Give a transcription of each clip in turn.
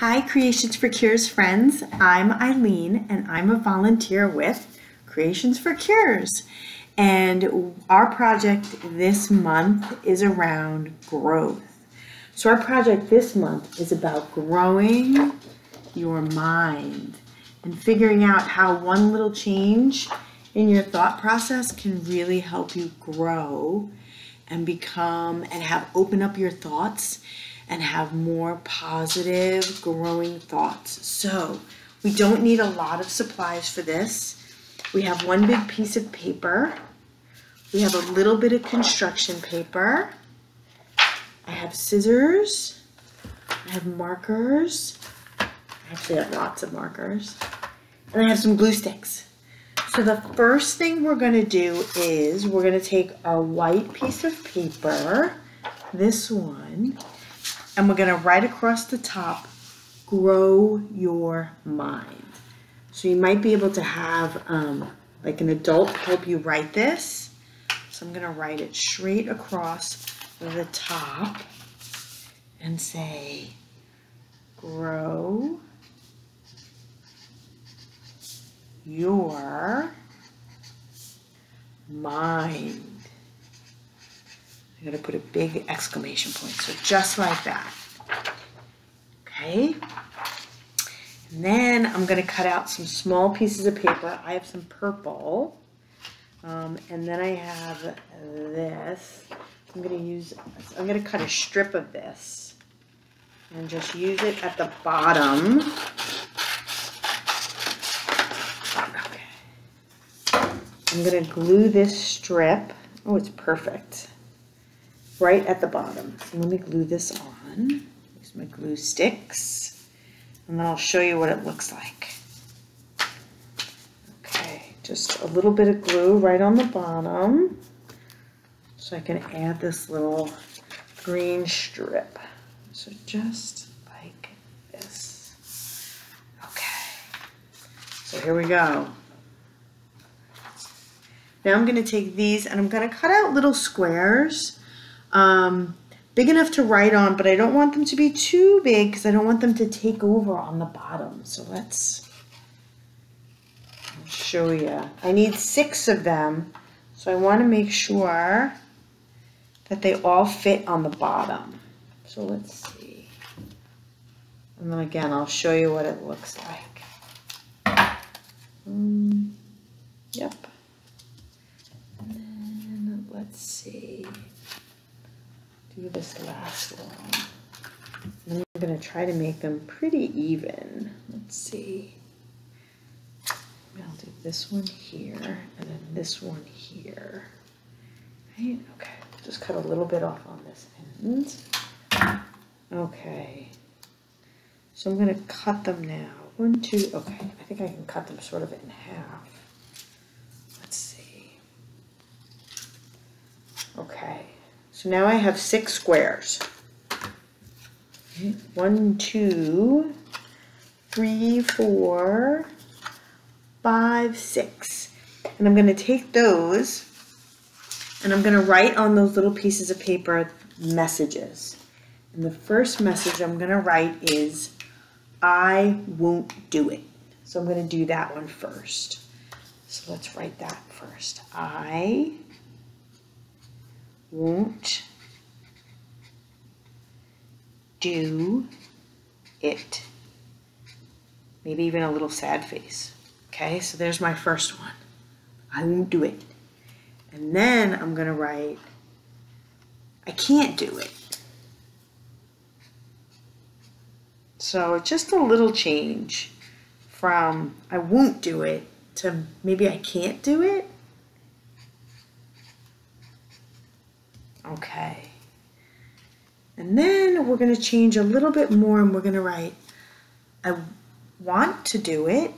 Hi, Creations for Cures friends. I'm Eileen and I'm a volunteer with Creations for Cures. And our project this month is around growth. So, our project this month is about growing your mind and figuring out how one little change in your thought process can really help you grow and become and have open up your thoughts and have more positive, growing thoughts. So, we don't need a lot of supplies for this. We have one big piece of paper. We have a little bit of construction paper. I have scissors. I have markers. I actually have lots of markers. And I have some glue sticks. So the first thing we're going to do is we're going to take our white piece of paper, this one, and we're going to write across the top, grow your mind. So you might be able to have um, like an adult help you write this. So I'm going to write it straight across the top and say, grow your mind. I gotta put a big exclamation point. So just like that. Okay. And then I'm gonna cut out some small pieces of paper. I have some purple. Um, and then I have this. I'm gonna use, I'm gonna cut a strip of this and just use it at the bottom. Okay. I'm gonna glue this strip. Oh, it's perfect right at the bottom. So let me glue this on. Use my glue sticks. And then I'll show you what it looks like. Okay, just a little bit of glue right on the bottom. So I can add this little green strip. So just like this. Okay, so here we go. Now I'm going to take these and I'm going to cut out little squares um, big enough to write on, but I don't want them to be too big because I don't want them to take over on the bottom. So let's show you. I need six of them, so I want to make sure that they all fit on the bottom. So let's see. And then again, I'll show you what it looks like. Um, yep. And then let's see do this last one. I'm going to try to make them pretty even. Let's see. I'll do this one here and then this one here. Right? Okay, just cut a little bit off on this end. Okay. So I'm going to cut them now. One, two, okay. I think I can cut them sort of in half. Let's see. Okay. So now I have six squares. One, two, three, four, five, six. And I'm going to take those and I'm going to write on those little pieces of paper messages. And the first message I'm going to write is, I won't do it. So I'm going to do that one first. So let's write that first. I won't do it. Maybe even a little sad face. Okay, so there's my first one. I won't do it. And then I'm going to write, I can't do it. So it's just a little change from I won't do it to maybe I can't do it. Okay. And then we're going to change a little bit more and we're going to write, I want to do it.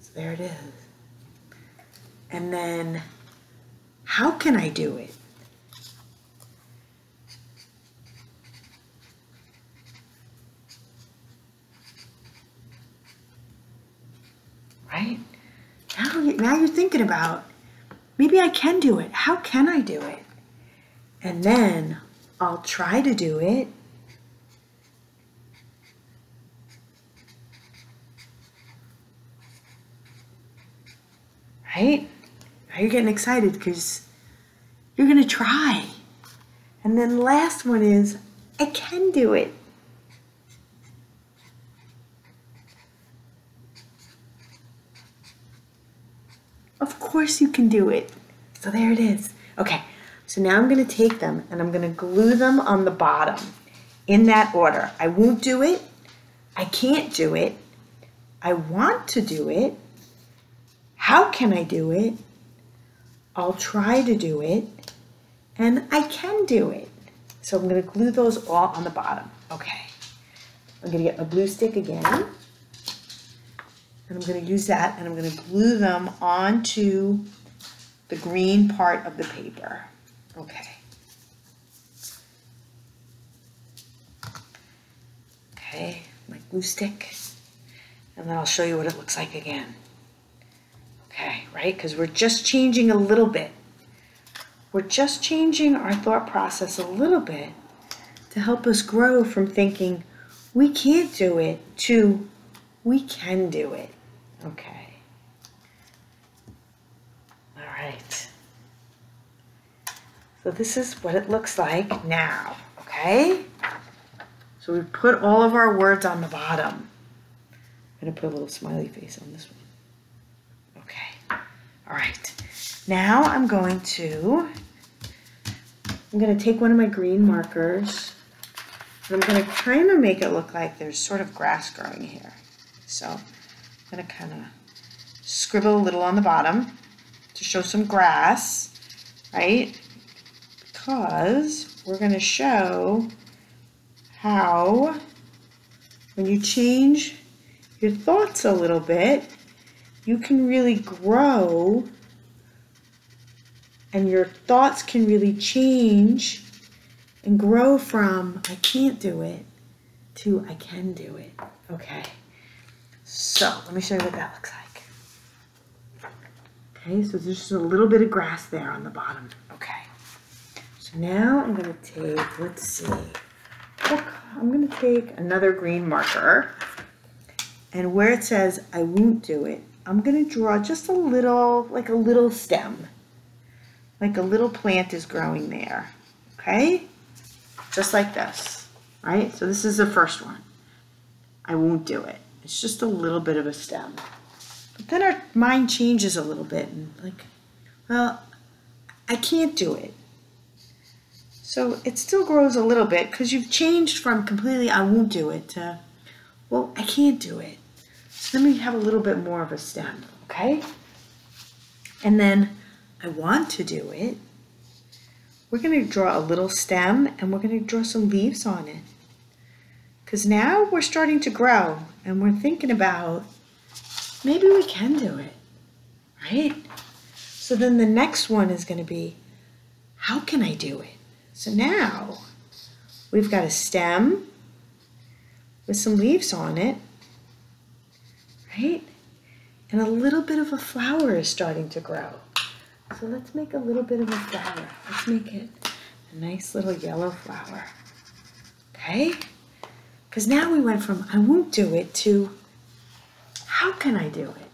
So there it is. And then, how can I do it? right? Now, now you're thinking about maybe I can do it. How can I do it? And then I'll try to do it. Right? Now you're getting excited because you're going to try. And then last one is, I can do it. Of course you can do it. So there it is. Okay, so now I'm gonna take them and I'm gonna glue them on the bottom in that order. I won't do it, I can't do it, I want to do it, how can I do it, I'll try to do it, and I can do it. So I'm gonna glue those all on the bottom. Okay, I'm gonna get my glue stick again. And I'm going to use that and I'm going to glue them onto the green part of the paper. Okay. Okay, my glue stick. And then I'll show you what it looks like again. Okay, right? Because we're just changing a little bit. We're just changing our thought process a little bit to help us grow from thinking we can't do it to we can do it. Okay. All right. So this is what it looks like now, okay? So we put all of our words on the bottom. I'm gonna put a little smiley face on this one. Okay, all right. Now I'm going to, I'm gonna take one of my green markers and I'm gonna kind of make it look like there's sort of grass growing here. So I'm gonna kind of scribble a little on the bottom to show some grass, right? Because we're gonna show how when you change your thoughts a little bit, you can really grow and your thoughts can really change and grow from I can't do it to I can do it. Okay. So let me show you what that looks like. Okay, so there's just a little bit of grass there on the bottom. Okay. So now I'm to take, let's see, I'm to take another green marker. And where it says, I won't do it, I'm to draw just a little, like a little stem. Like a little plant is growing there. Okay? Just like this. Right? So this is the first one. I won't do it. It's just a little bit of a stem. But then our mind changes a little bit and like, well, I can't do it. So it still grows a little bit because you've changed from completely I won't do it to, well, I can't do it. So then we have a little bit more of a stem, okay? And then I want to do it. We're going to draw a little stem and we're going to draw some leaves on it. Because now we're starting to grow and we're thinking about maybe we can do it, right? So then the next one is going to be, how can I do it? So now we've got a stem with some leaves on it, right? And a little bit of a flower is starting to grow. So let's make a little bit of a flower. Let's make it a nice little yellow flower. Okay? Because now we went from I won't do it to how can I do it?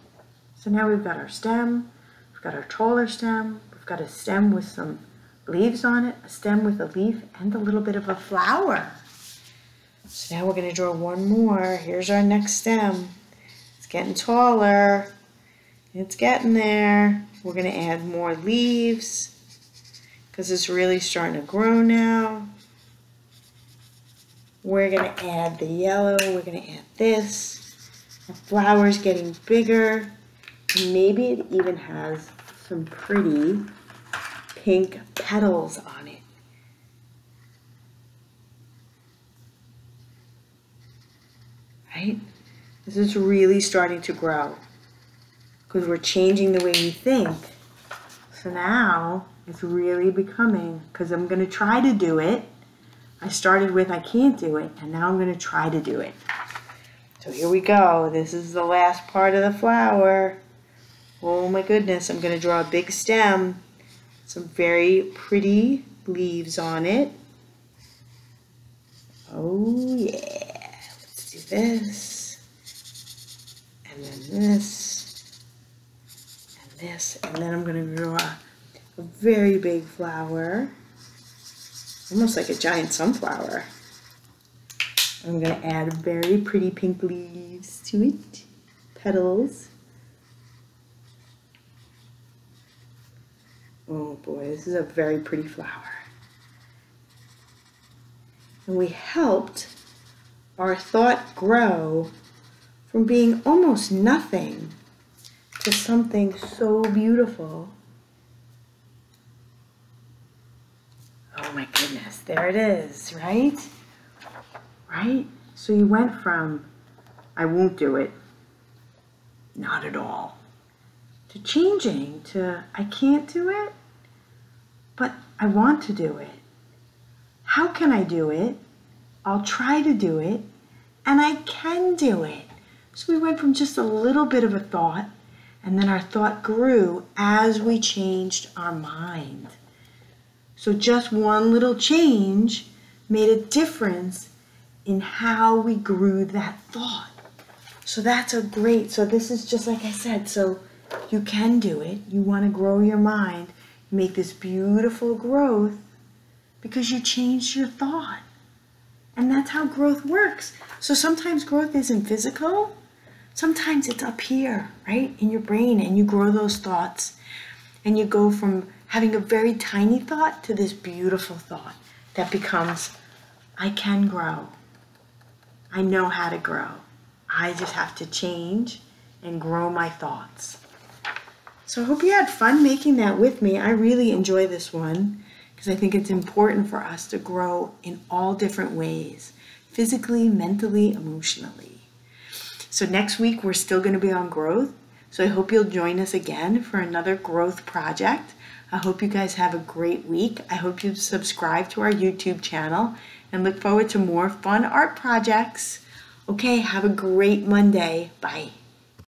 So now we've got our stem, we've got our taller stem, we've got a stem with some leaves on it, a stem with a leaf, and a little bit of a flower. So now we're going to draw one more. Here's our next stem. It's getting taller. It's getting there. We're going to add more leaves because it's really starting to grow now. We're going to add the yellow. We're going to add this. The flower's getting bigger. Maybe it even has some pretty pink petals on it. Right? This is really starting to grow because we're changing the way we think. So now it's really becoming, because I'm going to try to do it. I started with I can't do it, and now I'm going to try to do it. So here we go. This is the last part of the flower. Oh my goodness, I'm going to draw a big stem, some very pretty leaves on it. Oh yeah, let's do this, and then this, and this, and then I'm going to draw a very big flower, almost like a giant sunflower. I'm going to add very pretty pink leaves to it, petals. Oh boy, this is a very pretty flower. And we helped our thought grow from being almost nothing to something so beautiful. Oh my goodness, there it is, right? Right? So you went from, I won't do it, not at all, to changing to, I can't do it, but I want to do it. How can I do it? I'll try to do it, and I can do it. So we went from just a little bit of a thought, and then our thought grew as we changed our mind. So just one little change made a difference in how we grew that thought. So that's a great, so this is just like I said, so you can do it. You want to grow your mind, make this beautiful growth because you changed your thought. And that's how growth works. So sometimes growth isn't physical. Sometimes it's up here, right, in your brain, and you grow those thoughts. And you go from having a very tiny thought to this beautiful thought that becomes, I can grow. I know how to grow. I just have to change and grow my thoughts. So I hope you had fun making that with me. I really enjoy this one because I think it's important for us to grow in all different ways physically, mentally, emotionally. So next week, we're still going to be on growth. So I hope you'll join us again for another growth project. I hope you guys have a great week. I hope you subscribe to our YouTube channel and look forward to more fun art projects. Okay, have a great Monday. Bye.